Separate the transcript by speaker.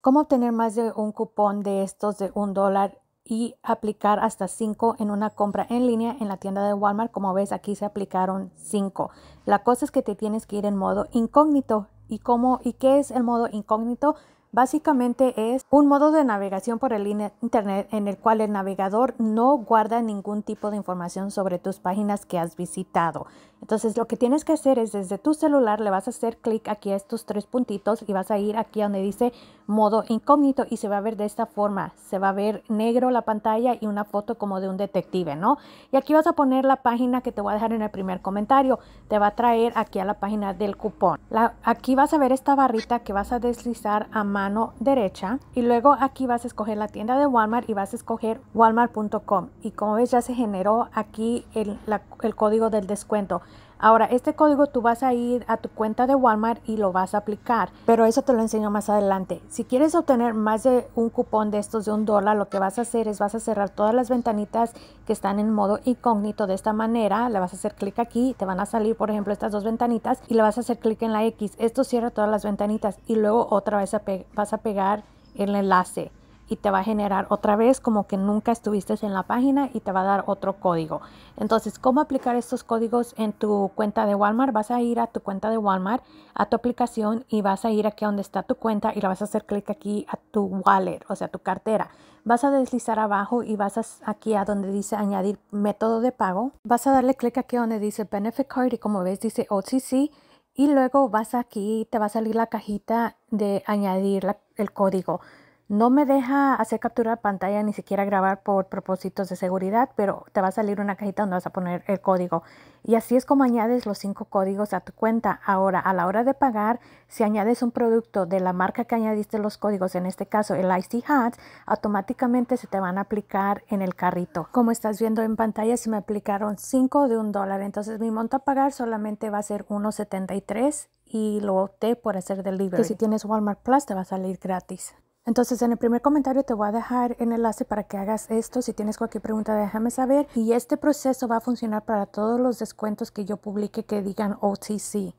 Speaker 1: ¿Cómo obtener más de un cupón de estos de un dólar y aplicar hasta cinco en una compra en línea en la tienda de Walmart? Como ves, aquí se aplicaron cinco. La cosa es que te tienes que ir en modo incógnito. ¿Y, cómo, ¿Y qué es el modo incógnito? Básicamente es un modo de navegación por el Internet en el cual el navegador no guarda ningún tipo de información sobre tus páginas que has visitado. Entonces lo que tienes que hacer es desde tu celular le vas a hacer clic aquí a estos tres puntitos y vas a ir aquí donde dice modo incógnito y se va a ver de esta forma. Se va a ver negro la pantalla y una foto como de un detective, ¿no? Y aquí vas a poner la página que te voy a dejar en el primer comentario. Te va a traer aquí a la página del cupón. aquí vas a ver esta barrita que vas a deslizar a mano derecha y luego aquí vas a escoger la tienda de Walmart y vas a escoger walmart.com. Y como ves ya se generó aquí el, el código del descuento. Ahora, este código tú vas a ir a tu cuenta de Walmart y lo vas a aplicar, pero eso te lo enseño más adelante. Si quieres obtener más de un cupón de estos de un dólar, lo que vas a hacer es vas a cerrar todas las ventanitas que están en modo incógnito de esta manera. Le vas a hacer clic aquí, te van a salir, por ejemplo, estas dos ventanitas y le vas a hacer clic en la X. Esto cierra todas las ventanitas y luego otra vez vas a pegar el enlace y te va a generar otra vez como que nunca estuviste en la página y te va a dar otro código. Entonces, ¿cómo aplicar estos códigos en tu cuenta de Walmart? Vas a ir a tu cuenta de Walmart, a tu aplicación y vas a ir aquí donde está tu cuenta y le vas a hacer clic aquí a tu wallet, o sea, tu cartera. Vas a deslizar abajo y vas a, aquí a donde dice añadir método de pago. Vas a darle clic aquí donde dice Benefit Card y como ves dice OTC y luego vas aquí, te va a salir la cajita de añadir el código. No me deja hacer captura de pantalla ni siquiera grabar por propósitos de seguridad, pero te va a salir una cajita donde vas a poner el código. Y así es como añades los cinco códigos a tu cuenta. Ahora, a la hora de pagar, si añades un producto de la marca que añadiste los códigos, en este caso el Icy Hats, automáticamente se te van a aplicar en el carrito. Como estás viendo en pantalla, se me aplicaron cinco de un dólar. Entonces mi monto a pagar solamente va a ser 1.73 y lo opté por hacer delivery. Que si tienes Walmart Plus te va a salir gratis. Entonces en el primer comentario te voy a dejar el enlace para que hagas esto. Si tienes cualquier pregunta déjame saber. Y este proceso va a funcionar para todos los descuentos que yo publique que digan OTC.